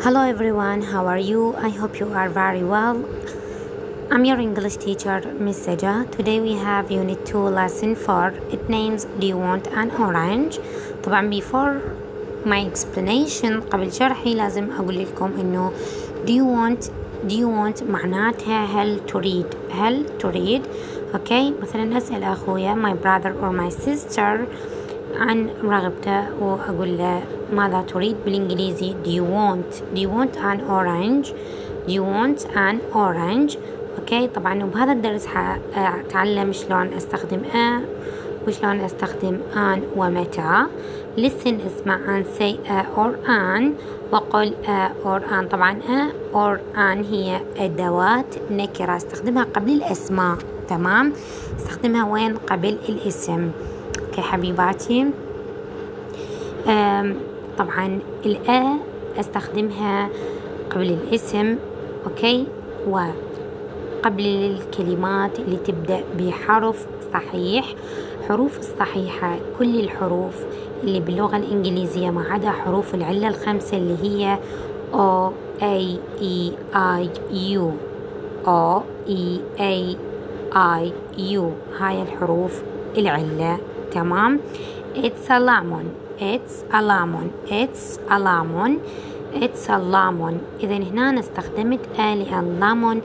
Hello everyone, how are you? I hope you are very well. I'm your English teacher, Miss Seja. Today we have Unit 2 Lesson 4. It names Do you want an orange? طبعا before my explanation قبل شرحي لازم أقول لكم إنه Do you want Do you want معناتها هل تريد هل تريد أوكي مثلا أسأل أخويا my brother or my sister عن رغبته وأقول له ماذا تريد بالإنجليزي؟ Do you want Do you want an orange? Do you want an orange أوكي طبعا وبهذا الدرس حأتعلم شلون أستخدم أ وشلون أستخدم an ومتى. Listen اسمع an say a or an. وقل a or an. طبعا a or an هي أدوات نكرة. أستخدمها قبل الأسماء. تمام؟ أستخدمها وين؟ قبل الاسم. okay حبيباتي طبعا ال a أستخدمها قبل الاسم okay؟ وقبل الكلمات اللي تبدأ بحرف صحيح. حروف الصحيحة كل الحروف اللي باللغة الإنجليزية ما عدا حروف العلة الخمسة اللي هي O A E I U O E A I U هاي الحروف العلة. تمام؟ It's a lemon. It's a lemon. It's a lemon. It's a lemon. إذا هنا استخدمت لأن lemon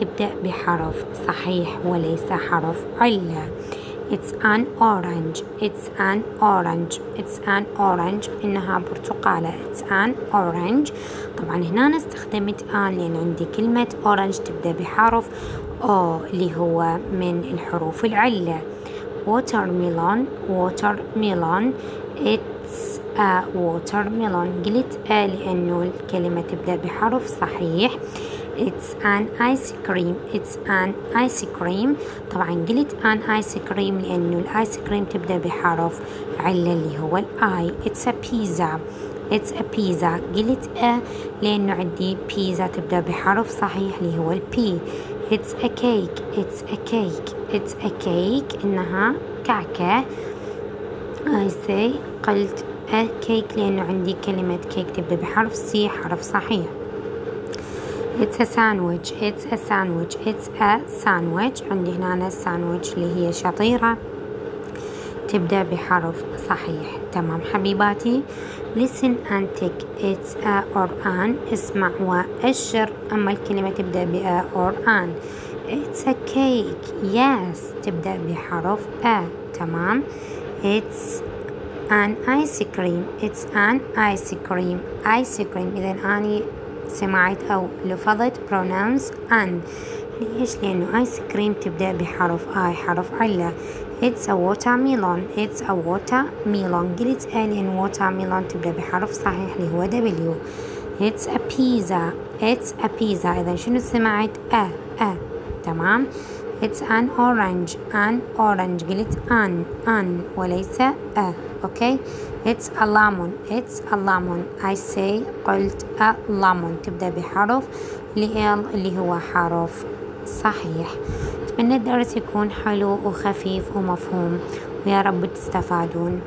تبدأ بحرف صحيح وليس حرف علة. It's an orange. It's an orange. It's an orange. إنها برتقالة. It's an orange. طبعا هنا استخدمت آن لأن عندي كلمة orange تبدأ بحرف أو اللي هو من الحروف العلة. Watermelon watermelon it's a watermelon. قلت آ لأنه الكلمة تبدأ بحرف صحيح. It's an ice cream. It's an ice cream. طبعا قلت an ice cream لأنه الآيس كريم تبدأ بحرف علة اللي هو ال a. It's a pizza. It's a pizza. قلت a لأنه عندي بيزا تبدأ بحرف صحيح اللي هو ال P It's a cake. It's a cake. It's a cake. إنها كعكة. I say قلت a cake لأنه عندي كلمة كيك تبدأ بحرف C حرف صحيح. It's a sandwich. It's a sandwich. It's a sandwich. عندي هنا الساندويتش اللي هي شطيرة. تبدأ بحرف صحيح. تمام حبيباتي. Listen and take it's a or an اسمع وأشر أما الكلمة تبدأ ب a or an it's a cake yes تبدأ بحرف a تمام it's an ice cream it's an ice cream ice cream إذا أني سمعت أو لفظت pronouns an ليش؟ لأنه ايس كريم تبدأ بحرف اي حرف علة It's a watermelon It's a watermelon قلت a a watermelon تبدأ بحرف صحيح اللي هو W It's a pizza It's a pizza إذا شنو سمعت؟ a a. تمام؟ It's an orange an orange قلت an an وليس a. Okay؟ It's a lemon It's a lemon I say قلت a lemon تبدأ بحرف L اللي هو حرف صحيح. أتمنى الدرس يكون حلو وخفيف ومفهوم ويا رب تستفادون.